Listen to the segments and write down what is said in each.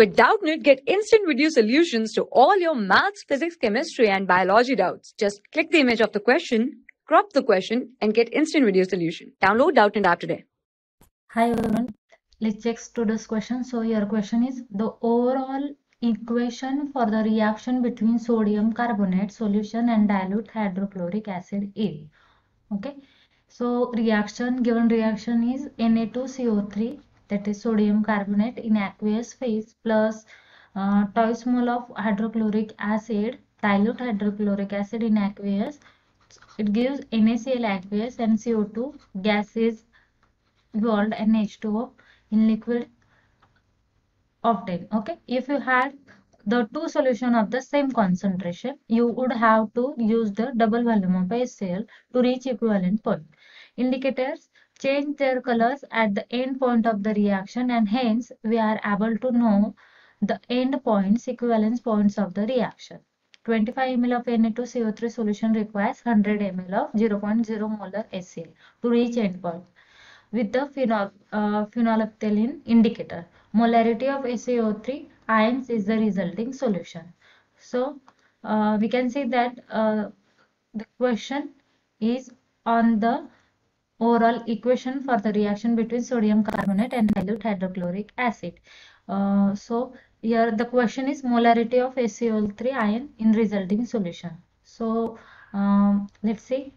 With Doubtnut, get instant video solutions to all your maths, physics, chemistry, and biology doubts. Just click the image of the question, crop the question, and get instant video solution. Download Doubtnut app today. Hi everyone, let's check today's question. So your question is the overall equation for the reaction between sodium carbonate solution and dilute hydrochloric acid is. Okay, so reaction given reaction is Na2CO3 that is sodium carbonate in aqueous phase plus uh, twice mole of hydrochloric acid dilute hydrochloric acid in aqueous it gives NaCl aqueous and CO2 gases evolved and H2O in liquid obtained. Okay, if you had the two solution of the same concentration, you would have to use the double volume of HCl to reach equivalent point. Indicators change their colors at the end point of the reaction and hence we are able to know the end points, equivalence points of the reaction. 25 ml of Na2CO3 solution requires 100 ml of 0.0 molar HCl to reach end point with the phenol, uh, phenolphthalein indicator. Molarity of SaO3 ions is the resulting solution. So, uh, we can see that uh, the question is on the overall equation for the reaction between sodium carbonate and dilute hydrochloric acid. Uh, so, here the question is molarity of SaO3 ion in resulting solution. So, um, let's see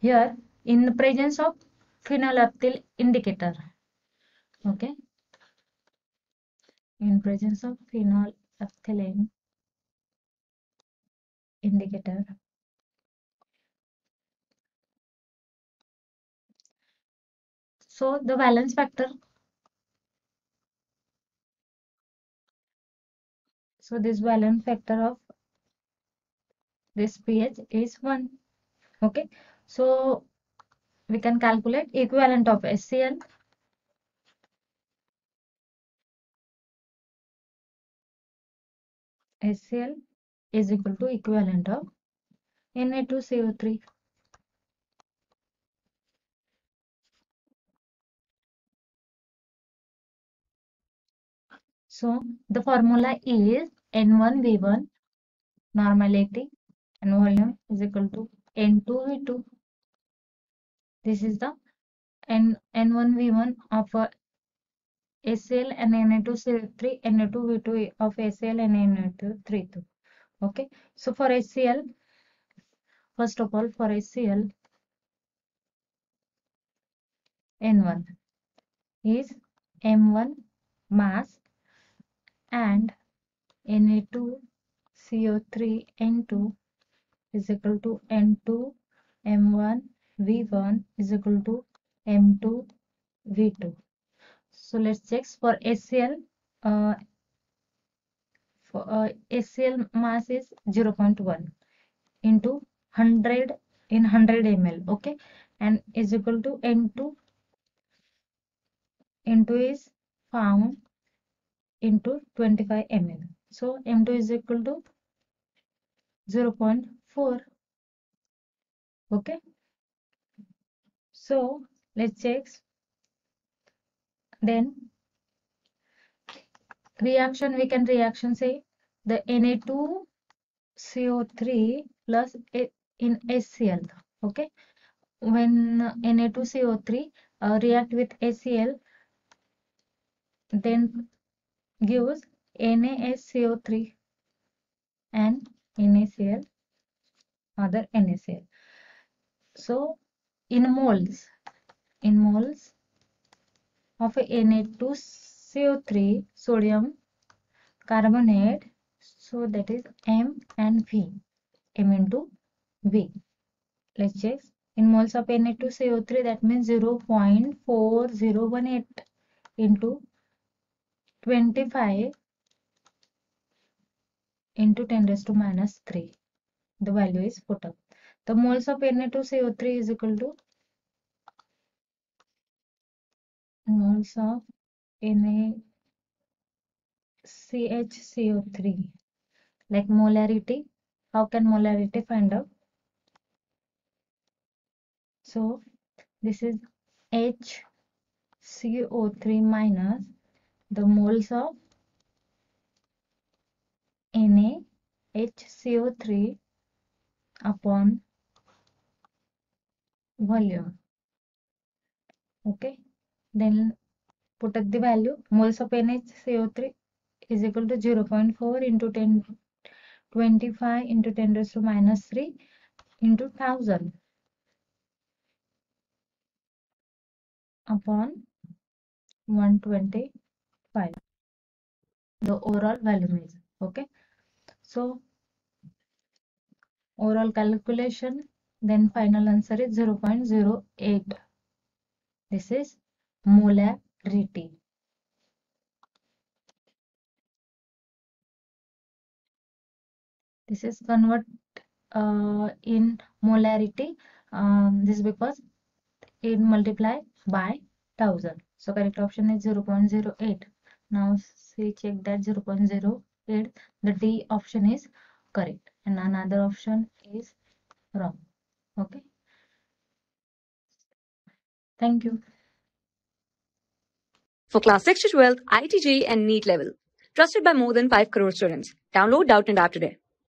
here in the presence of phenolphthalein indicator okay in presence of phenolphthalein indicator so the valence factor. So this valence factor of this pH is 1 okay. So we can calculate equivalent of HCl HCl is equal to equivalent of Na2CO3 so the formula is N1V1 normality and volume is equal to N2V2 this is the N, N1V1 of uh, HCl and Na2CO3, Na2V2 of SL and Na232. Okay, so for HCl, first of all, for HCl, N1 is M1 mass and Na2CO3 N2 is equal to N2 M1 V1 is equal to M2 V2. So let's check for HCl. Uh, for uh, mass is 0.1 into 100 in 100 ml. Okay, and is equal to N2. N2 is found into 25 ml. So M2 is equal to 0.4. Okay. So let's check. Then reaction, we can reaction say the Na2CO3 plus in HCl. Okay. When Na2CO3 uh, react with HCl, then gives NaSCO3 and NaCl, other NaCl. So in moles in moles of Na2CO3 sodium carbonate so that is M and V M into V let's check in moles of Na2CO3 that means 0 0.4018 into 25 into 10 raised to minus 3 the value is put up the moles of Na2CO3 is equal to moles of NaCHCO3 like molarity. How can molarity find out? So this is HCO3 minus the moles of NaHCO3 upon volume. Okay, then put up the value moles of NaCO3 is equal to 0.4 into 10 25 into 10 raised to minus 3 into 1000 upon 125 the overall volume is okay? So overall calculation then final answer is 0.08 this is molarity this is convert uh, in molarity um, this is because it multiply by 1000 so correct option is 0.08 now see check that 0 0.08 the D option is correct and another option is wrong okay thank you For class 6 to 12, IIT JEE and NEET level. Trusted by more than 5 crore students. Download Doubtnut app today.